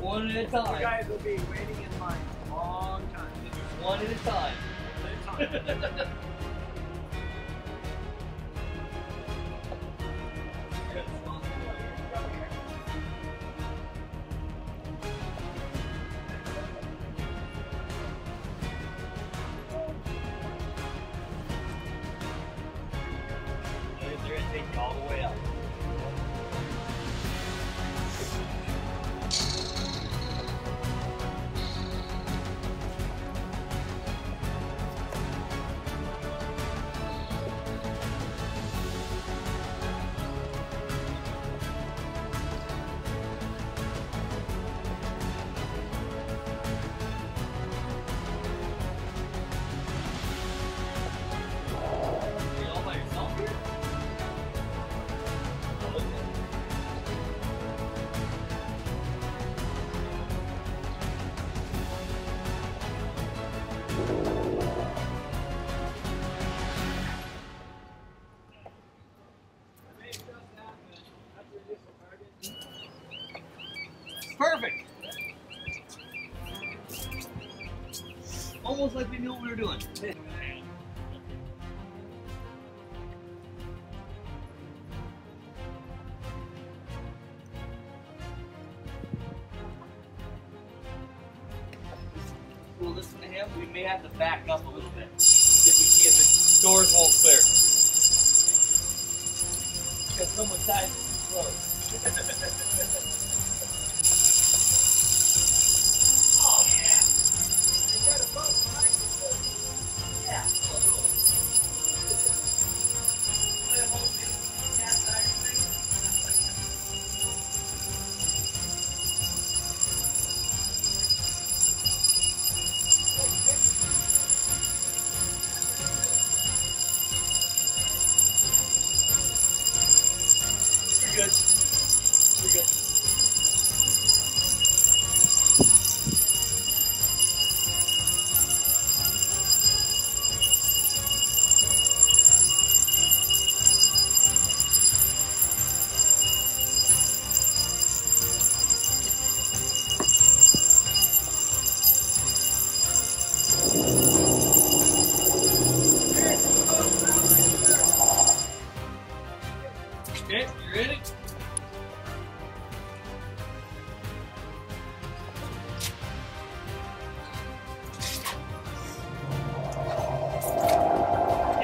One at a time. You guys will be waiting in line a long time. One at a time. One at a time. They're gonna take you all the way Perfect. Almost like we knew what we were doing. Well, this one have, we may have to back up a little bit if we can't. The doors won't clear because someone tied it too close.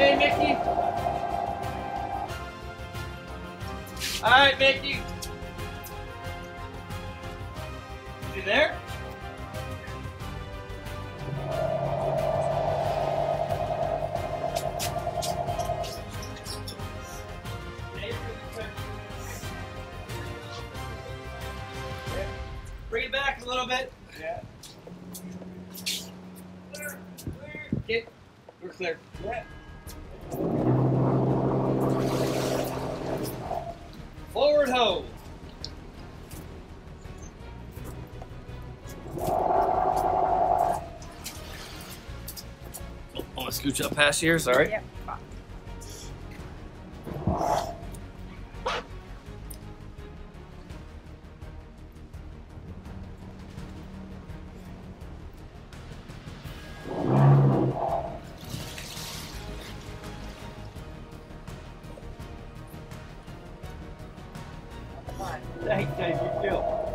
Hey, Mickey. All right, Mickey. You there? Bring it back a little bit. Yeah. Okay, we're clear. Yeah. Forward ho! I'm gonna scooch up past here, sorry. Yep. Thank you, feel.